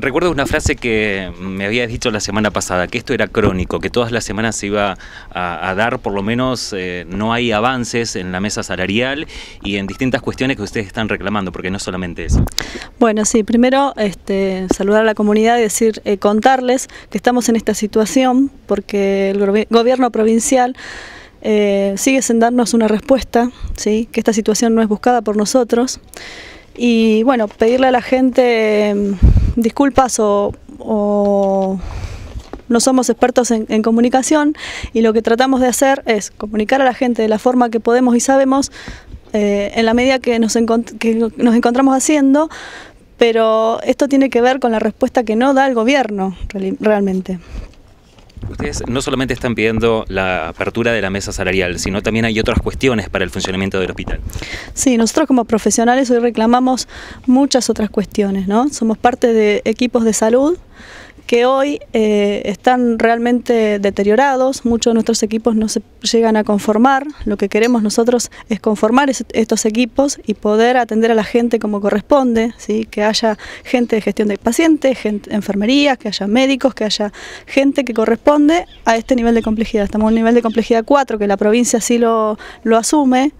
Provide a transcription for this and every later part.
Recuerdo una frase que me habías dicho la semana pasada, que esto era crónico, que todas las semanas se iba a, dar, por lo menos eh, no hay avances en la mesa salarial y en distintas cuestiones que ustedes están reclamando, porque no solamente eso. Bueno, sí, primero este, saludar a la comunidad y decir, eh, contarles que estamos en esta situación porque el gobierno provincial eh, sigue sin darnos una respuesta, ¿sí? que esta situación no es buscada por nosotros. Y bueno, pedirle a la gente disculpas o, no somos expertos en, comunicación y lo que tratamos de hacer es comunicar a la gente de la forma que podemos y sabemos eh, en la medida que nos, que nos encontramos haciendo, pero esto tiene que ver con la respuesta que no da el gobierno realmente. Ustedes no solamente están pidiendo la apertura de la mesa salarial, sino también hay otras cuestiones para el funcionamiento del hospital. Sí, nosotros como profesionales hoy reclamamos muchas otras cuestiones, ¿no? Somos parte de equipos de salud que hoy eh, están realmente deteriorados, muchos de nuestros equipos no se llegan a conformar, lo que queremos nosotros es conformar estos equipos y poder atender a la gente como corresponde, ¿sí? que haya gente de gestión de pacientes, gente, enfermería, que haya médicos, que haya gente que corresponde a este nivel de complejidad. Estamos en un nivel de complejidad 4, que la provincia sí lo, lo asume,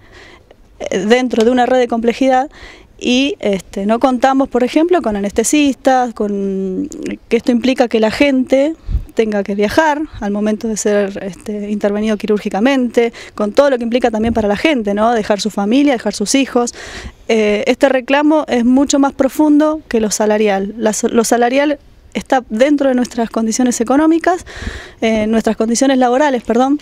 eh, dentro de una red de complejidad y este, no contamos, por ejemplo, con anestesistas, con que esto implica que la gente tenga que viajar al momento de ser este, intervenido quirúrgicamente, con todo lo que implica también para la gente, ¿no? dejar su familia, dejar sus hijos. Eh, este reclamo es mucho más profundo que lo salarial. lo salarial está dentro de nuestras condiciones económicas, eh, nuestras condiciones laborales, perdón,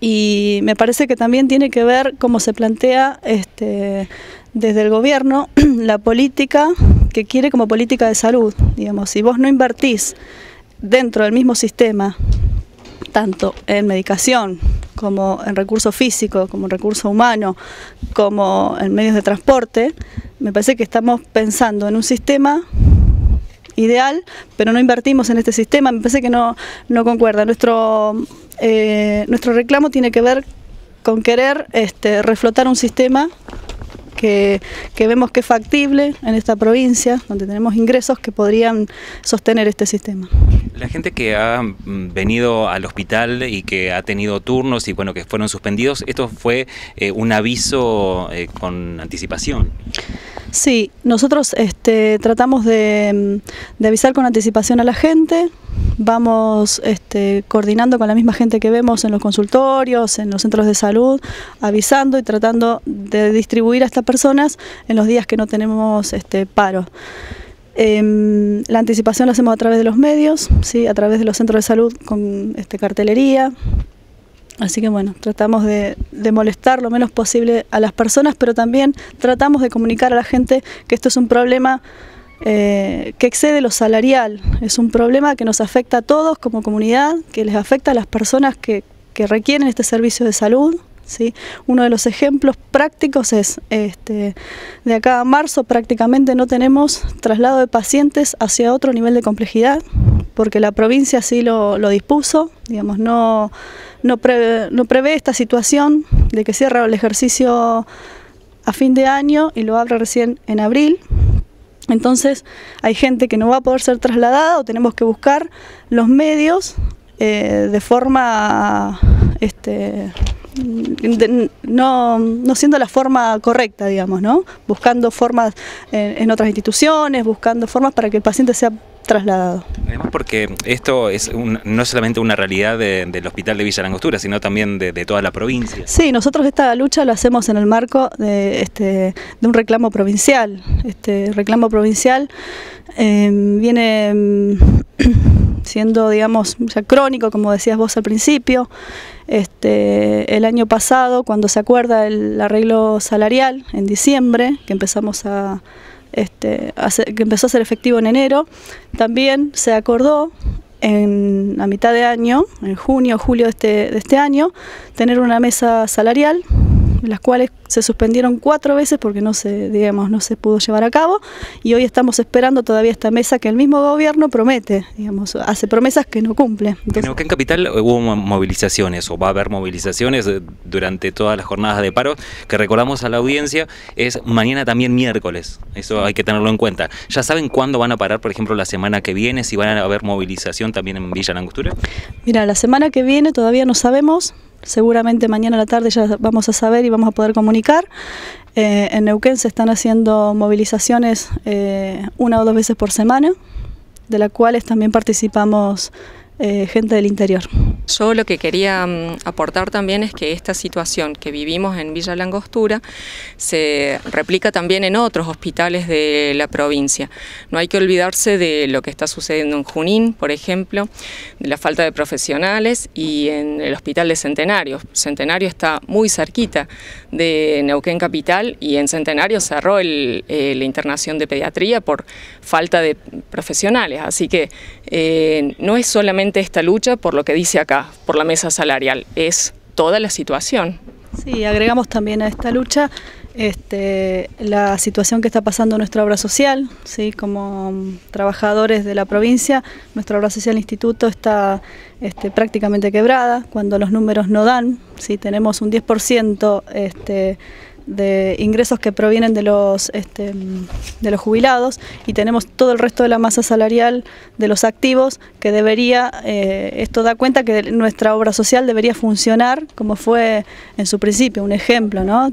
y me parece que también tiene que ver cómo se plantea este, desde el gobierno la política que quiere como política de salud. Digamos, si vos no invertís dentro del mismo sistema, tanto en medicación como en recursos físicos, como en recurso humano, como en medios de transporte, me parece que estamos pensando en un sistema ideal, pero no invertimos en este sistema, me parece que no, no concuerda. Nuestro, eh, nuestro reclamo tiene que ver con querer este, reflotar un sistema que, vemos que es factible en esta provincia, donde tenemos ingresos que podrían sostener este sistema. La gente que ha mm, venido al hospital y que ha tenido turnos y bueno que fueron suspendidos, esto fue eh, un aviso eh, con anticipación. Sí, nosotros este, tratamos de, avisar con anticipación a la gente, vamos este, coordinando con la misma gente que vemos en los consultorios, en los centros de salud, avisando y tratando de distribuir a estas personas en los días que no tenemos este, paro. Em, la anticipación la hacemos a través de los medios, ¿sí? a través de los centros de salud con este, cartelería. Así que bueno, tratamos de, molestar lo menos posible a las personas, pero también tratamos de comunicar a la gente que esto es un problema eh, que excede lo salarial. Es un problema que nos afecta a todos como comunidad, que les afecta a las personas que, requieren este servicio de salud. ¿sí? Uno de los ejemplos prácticos es, este, de acá a marzo prácticamente no tenemos traslado de pacientes hacia otro nivel de complejidad, porque la provincia así lo, dispuso, digamos, no, no, no prevé esta situación de que cierra el ejercicio a fin de año y lo abre recién en abril, entonces hay gente que no va a poder ser trasladada o tenemos que buscar los medios eh, de forma este, no, no, siendo la forma correcta, digamos, ¿no? Buscando formas en, otras instituciones, buscando formas para que el paciente sea trasladado. Además porque esto es no solamente una realidad del Hospital de Villa Langostura, sino también de, toda la provincia. Sí, nosotros esta lucha la hacemos en el marco de, este, de un reclamo provincial. Este reclamo provincial eh, viene siendo, digamos, ya crónico, como decías vos al principio. Este, el año pasado, cuando se acuerda el arreglo salarial, en diciembre, que empezamos a, este, que empezó a ser efectivo en enero, también se acordó en a mitad de año, en junio julio de este, de este año, tener una mesa salarial las cuales se suspendieron cuatro veces porque no se, digamos, no se pudo llevar a cabo y hoy estamos esperando todavía esta mesa que el mismo gobierno promete, digamos, hace promesas que no cumple. en Neuquén Capital hubo movilizaciones o va a haber movilizaciones eh, durante todas las jornadas de paro que recordamos a la audiencia es mañana también miércoles, eso hay que tenerlo en cuenta. ¿Ya saben cuándo van a parar, por ejemplo, la semana que viene, si van a haber movilización también en Villa Langostura? Mira, la semana que viene todavía no sabemos, seguramente mañana a la tarde ya vamos a saber y vamos a poder comunicar. Eh, en Neuquén se están haciendo movilizaciones eh, una o dos veces por semana, de las cuales también participamos eh, gente del interior. Yo lo que quería mm, aportar también es que esta situación que vivimos en Villa Langostura se replica también en otros hospitales de la provincia. No hay que olvidarse de lo que está sucediendo en Junín, por ejemplo, de la falta de profesionales y en el hospital de Centenario. Centenario está muy cerquita de Neuquén Capital y en Centenario cerró eh, la internación de pediatría por falta de profesionales. Así que eh, no es solamente esta lucha por lo que dice acá, por la mesa salarial, es toda la situación. Sí, agregamos también a esta lucha este, la situación que está pasando nuestra obra social, ¿sí? como trabajadores de la provincia, nuestra obra social instituto está este, prácticamente quebrada, cuando los números no dan, ¿sí? tenemos un 10% este, de ingresos que provienen de los, este, de los jubilados y tenemos todo el resto de la masa salarial de los activos que debería, eh, esto da cuenta que nuestra obra social debería funcionar como fue en su principio, un ejemplo, ¿no?